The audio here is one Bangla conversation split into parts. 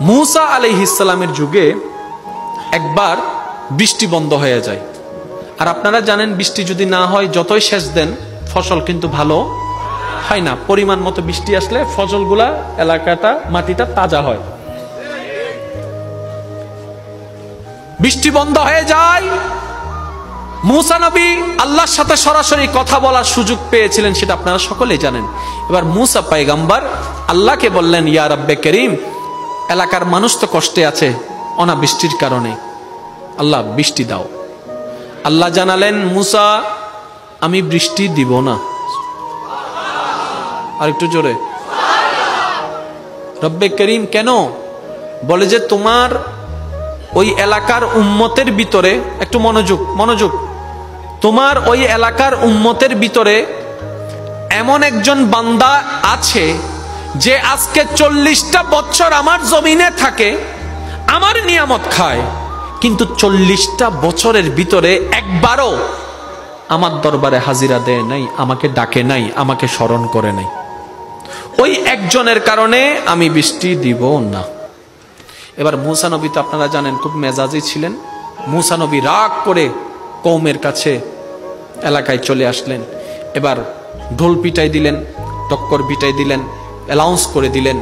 মুসা আলহিসালামের যুগে একবার বৃষ্টি বন্ধ হয়ে যায়। আর আপনারা জানেন, বৃষ্টি যদি না হয়, যতই সেচ দেন, ফসল কিন্তু ভালো হয় না। পরিমাণ মতো বৃষ্টি আসলে ফসলগুলা এলাকাটা, মাটিটা তাজা হয়। বৃষ্টি বন্ধ হয়ে যায়। মুসা নবী আল্লাহর সাথে সরাসরি কথা বলার সুযোগ পেয়েছিলেন, সেটা আপনারা সকলেই জানেন। এবার মুসা পাইগাম্বার আল্লাহকে বললেন, ইয়া রব্বে করিম এলাকার মানুষ তো কষ্টে আছে অনাবৃষ্টির কারণে। আল্লাহ, বৃষ্টি দাও। আল্লাহ জানালেন, মুসা, আমি বৃষ্টি দিব না। আর একটু জোরে। রব্বে করিম কেন? বলে যে, তোমার ওই এলাকার উম্মতের ভিতরে একটু মনোযোগ মনোযোগ। তোমার ওই এলাকার উম্মতের ভিতরে এমন একজন বান্দা আছে যে আজকে চল্লিশটা বছর আমার জমিনে থাকে, আমার নিয়ামত খায়, কিন্তু চল্লিশটা বছরের ভিতরে একবারও আমার দরবারে হাজিরা দেয় নাই, আমাকে ডাকে নাই, আমাকে স্মরণ করে নাই। ওই একজনের কারণে আমি বৃষ্টি দিব না। এবার মুসানবী তো আপনারা জানেন, খুব মেজাজি ছিলেন। মুসানবী রাগ করে কৌমের কাছে এলাকায় চলে আসলেন। এবার ঢোল পিটাই দিলেন, টক্কর পিটাই দিলেন অ্যালাউন্স করে দিলেন,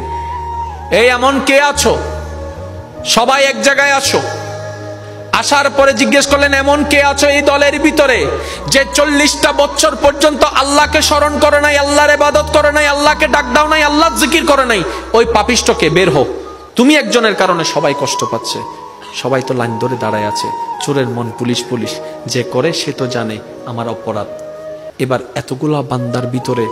এই এমন কে আছো? সবাই এক জায়গায় আছো? আসার পরে জিজ্ঞেস করলেন, এমন কে আছো এই দলের ভিতরে যে চল্লিশটা বছর পর্যন্ত আল্লাহকে স্মরণ করে নাই, আল্লাহর এবাদত করে নাই, আল্লাহকে ডাক দাও নাই আল্লাহ জিকির করে নাই? ওই পাপিষ্টকে বের হোক তুমি একজনের কারণে সবাই কষ্ট পাচ্ছে। সবাই তো লাইন ধরে দাঁড়ায় আছে। চোরের মন পুলিশ পুলিশ যে করে সে তো জানে আমার অপরাধ। এবার এতগুলা বান্দার ভিতরে,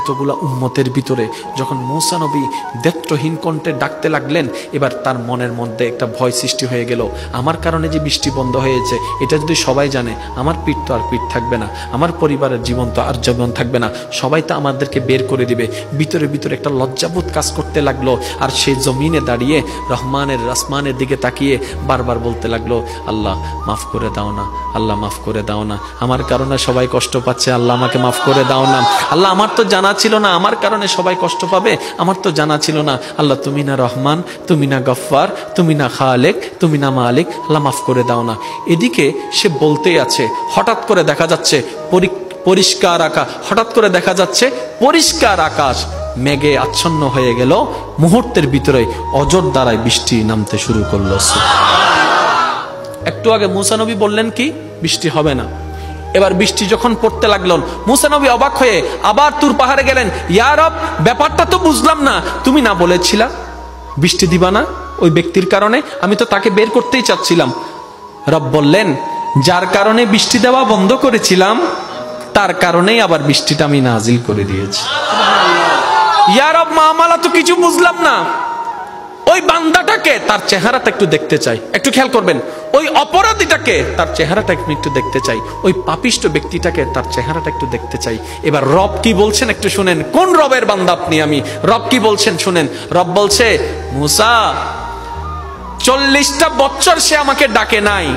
এতগুলা উম্মতের ভিতরে, যখন মৌসা নবী দেত্রহীন কণ্ঠে ডাকতে লাগলেন, এবার তার মনের মধ্যে একটা ভয় সৃষ্টি হয়ে গেল। আমার কারণে যে বৃষ্টি বন্ধ হয়েছে, এটা যদি সবাই জানে, আমার পিঠ তো আর পিঠ থাকবে না, আমার পরিবারের জীবন তো আর জীবন থাকবে না, সবাই তো আমাদেরকে বের করে দিবে। ভিতরে ভিতরে একটা লজ্জাবোধ কাজ করতে লাগল, আর সে জমিনে দাঁড়িয়ে রহমানের রসমানের দিকে তাকিয়ে বারবার বলতে লাগল, আল্লাহ, মাফ করে দাও না, আল্লাহ মাফ করে দাও না, আমার কারণে সবাই কষ্ট পাচ্ছে, আল্লাহ আমাকে মাফ করে দাও না। আল্লাহ আমার তো জানা ছিল না, আমার কারণে সবাই কষ্ট পাবে। আমার তো জানা ছিল না। আল্লাহ তুমি না রহমান, তুমি না গফ্ফার, তুমি না খালেক, তুমি না মালিক, আল্লাহ মাফ করে দাও না। এদিকে সে বলতেই আছে, হঠাৎ করে দেখা যাচ্ছে পরিষ্কার আকাশ হঠাৎ করে দেখা যাচ্ছে পরিষ্কার আকাশ মেঘে আচ্ছন্ন হয়ে গেল। মুহূর্তের ভিতরে অজর দ্বারায় বৃষ্টি নামতে শুরু করল। একটু আগে মুসানবী বললেন কি, বৃষ্টি হবে না। এবার বৃষ্টি যখন পড়তে লাগল মুসানবী অবাক হয়ে আবার তুর পাহাড়ে গেলেন ইয়ারব ব্যাপারটা তো বুঝলাম না, তুমি না বলেছিলা? বৃষ্টি দিবা না ওই ব্যক্তির কারণে? আমি তো তাকে বের করতেই চাচ্ছিলাম। রব বললেন, যার কারণে বৃষ্টি দেওয়া বন্ধ করেছিলাম, তার কারণেই আবার বৃষ্টিটা আমি নাজিল করে দিয়েছি। ইয়ারব মামালা তো কিছু বুঝলাম না ওই বান্দাটাকে তার চেহারাটা একটু দেখতে চাই। একটু খেয়াল করবেন। ওই অপরাধীটাকে তার চেহারাটা একটু দেখতে চাই। ওই পাপিষ্ট ব্যক্তিটাকে তার চেহারাটা একটু দেখতে চাই। এবার রব কি বলছেন একটু শুনেন। কোন রবের বান্দা আপনি আমি? রব কি বলছেন শুনেন। রব বলছে, মুসা, চল্লিশটা বছর সে আমাকে ডাকে নাই,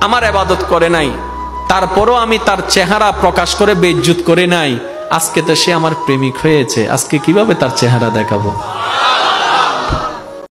আমার আবাদত করে নাই, তারপরও আমি তার চেহারা প্রকাশ করে বেজ্জুত করে নাই। আজকে তো সে আমার প্রেমিক হয়েছে। আজকে কীভাবে তার চেহারা দেখাবো?